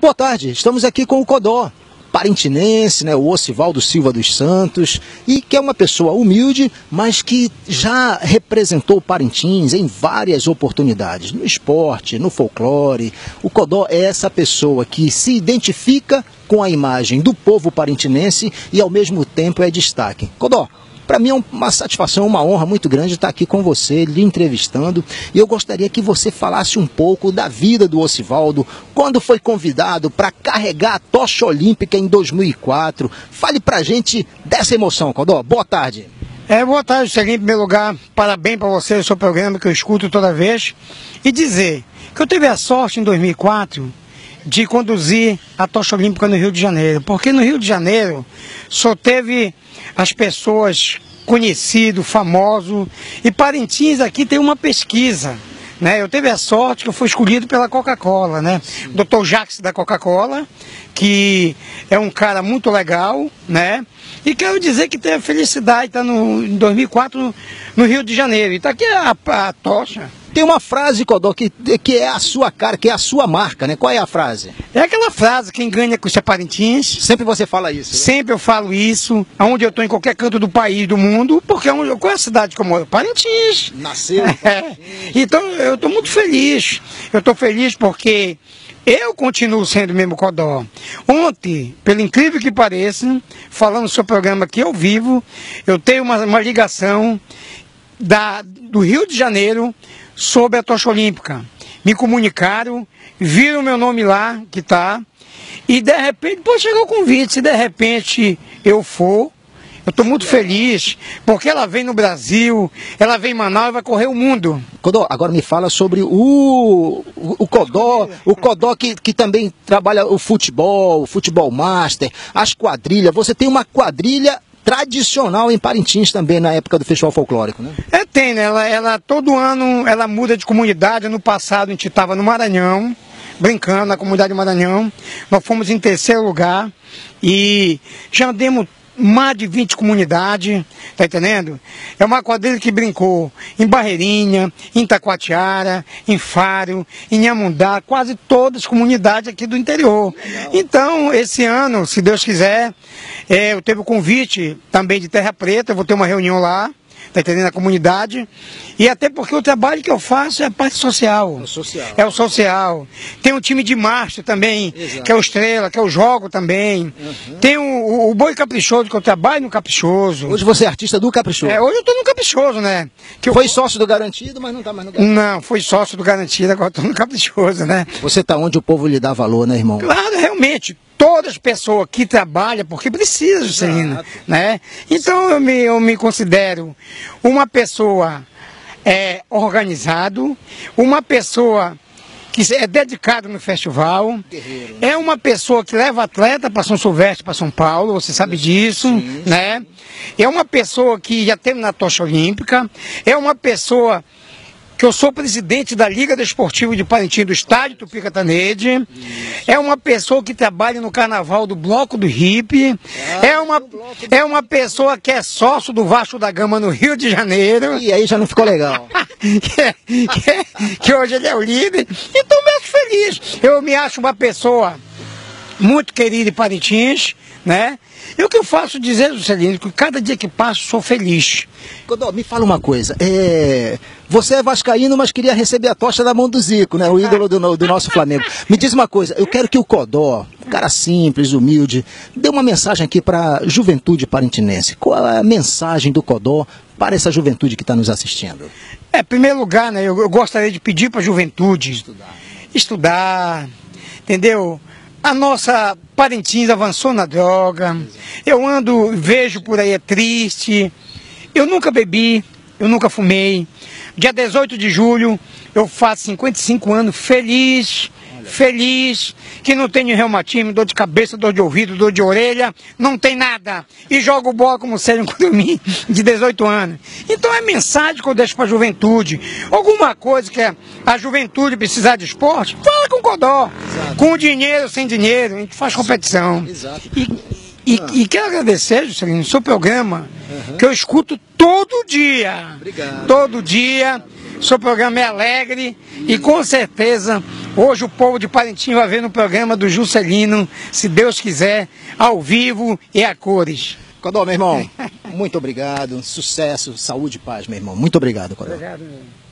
Boa tarde, estamos aqui com o Codó, parintinense, né, o Ocivaldo Silva dos Santos, e que é uma pessoa humilde, mas que já representou Parintins em várias oportunidades, no esporte, no folclore. O Codó é essa pessoa que se identifica com a imagem do povo parintinense e ao mesmo tempo é destaque. Codó, para mim é uma satisfação, uma honra muito grande estar aqui com você, lhe entrevistando. E eu gostaria que você falasse um pouco da vida do Ocivaldo, quando foi convidado para carregar a tocha olímpica em 2004. Fale para gente dessa emoção, Codó. Boa tarde. É, boa tarde, Serginho. Em primeiro lugar, parabéns para você, o seu programa que eu escuto toda vez. E dizer que eu tive a sorte em 2004 de conduzir a tocha olímpica no Rio de Janeiro. Porque no Rio de Janeiro só teve as pessoas conhecido, famoso. E Parintins aqui tem uma pesquisa. Né? Eu tive a sorte que eu fui escolhido pela Coca-Cola, né? O Dr. Jacques da Coca-Cola, que é um cara muito legal, né? E quero dizer que teve a felicidade de estar no, em 2004 no, no Rio de Janeiro. E está aqui a, a tocha tem uma frase, Codó, que, que é a sua cara, que é a sua marca, né? Qual é a frase? É aquela frase, quem ganha os Parintins. Sempre você fala isso. Né? Sempre eu falo isso, aonde eu estou em qualquer canto do país, do mundo, porque é onde, qual é a cidade que eu moro? Parintins. Nasceu. É. Então eu estou muito feliz. Eu estou feliz porque eu continuo sendo mesmo Codó. Ontem, pelo incrível que pareça, falando no seu programa aqui ao vivo, eu tenho uma, uma ligação da, do Rio de Janeiro sobre a tocha olímpica. Me comunicaram, viram meu nome lá, que está, e de repente, pode chegar o convite, se de repente eu for, eu estou muito feliz, porque ela vem no Brasil, ela vem em Manaus e vai correr o mundo. Codó, agora me fala sobre o, o, o Codó, o Codó que, que também trabalha o futebol, o futebol master, as quadrilhas. Você tem uma quadrilha tradicional em Parintins também na época do Festival Folclórico, né? É, tem, né? Ela, ela todo ano ela muda de comunidade. No passado a gente estava no Maranhão, brincando na comunidade do Maranhão. Nós fomos em terceiro lugar e já demos mais de 20 comunidades, tá entendendo? É uma quadrilha que brincou em Barreirinha, em Taquatiara, em Faro, em Amundá, quase todas as comunidades aqui do interior. Então, esse ano, se Deus quiser, é, eu teve o convite também de Terra Preta, eu vou ter uma reunião lá, tá entendendo? A comunidade. E até porque o trabalho que eu faço é a parte social. É o social. É o social. Tem um time de marcha também, Exato. que é o Estrela, que é o Jogo também. Uhum. Tem o, o, o, Boi Caprichoso, que eu trabalho no Caprichoso. Hoje você é artista do Caprichoso? É, hoje eu tô no Caprichoso, né? Que Foi eu... sócio do Garantido, mas não tá mais no Garantido. Não, foi sócio do Garantido, agora tô no Caprichoso, né? Você tá onde o povo lhe dá valor, né, irmão? Claro, realmente todas as pessoas que trabalham, porque precisa, Juscelino, né? Então eu me, eu me considero uma pessoa é, organizado, uma pessoa que é dedicado no festival, Guerreiro, né? é uma pessoa que leva atleta para São Silvestre, para São Paulo, você sabe disso, sim, né? Sim. É uma pessoa que já teve na tocha olímpica, é uma pessoa que eu sou presidente da Liga Desportiva de Parintins do Estádio Tupi Catanede. É uma pessoa que trabalha no carnaval do Bloco do Hip. Ah, é, uma, é uma pessoa que é sócio do Vasco da Gama no Rio de Janeiro. E aí já não ficou legal. que, que, que, hoje ele é o líder. Então me acho feliz. Eu me acho uma pessoa muito querida em Parintins, né? E o que eu faço dizer, Juscelino, que cada dia que passo sou feliz. Godó, me fala uma coisa. É... Você é vascaíno, mas queria receber a tocha da mão do Zico, né? O ídolo do, do nosso Flamengo. Me diz uma coisa, eu quero que o Codó, cara simples, humilde, dê uma mensagem aqui para a juventude parintinense. Qual é a mensagem do Codó para essa juventude que está nos assistindo? É, em primeiro lugar, né, eu, eu gostaria de pedir para a juventude estudar. estudar, entendeu? A nossa Parintins avançou na droga. Eu ando, vejo por aí, é triste. Eu nunca bebi, eu nunca fumei. Dia 18 de julho, eu faço 55 anos, feliz, feliz, que não tenho reumatismo, dor de cabeça, dor de ouvido, dor de orelha, não tem nada. E jogo bola como um mim de 18 anos. Então é mensagem que eu deixo para a juventude. Alguma coisa que a juventude precisar de esporte, fala com o Codó. Exato. Com dinheiro, sem dinheiro, a gente faz competição. Exato. E, e, e, quero agradecer, Juscelino, no seu programa, uhum. que eu escuto todo dia. Obrigado. Todo dia seu programa é alegre e com certeza hoje o povo de Parintins vai ver no programa do Juscelino, se Deus quiser, ao vivo e a cores. Codó, meu irmão, muito obrigado. Sucesso, saúde e paz, meu irmão. Muito obrigado, Codó. Obrigado, meu irmão.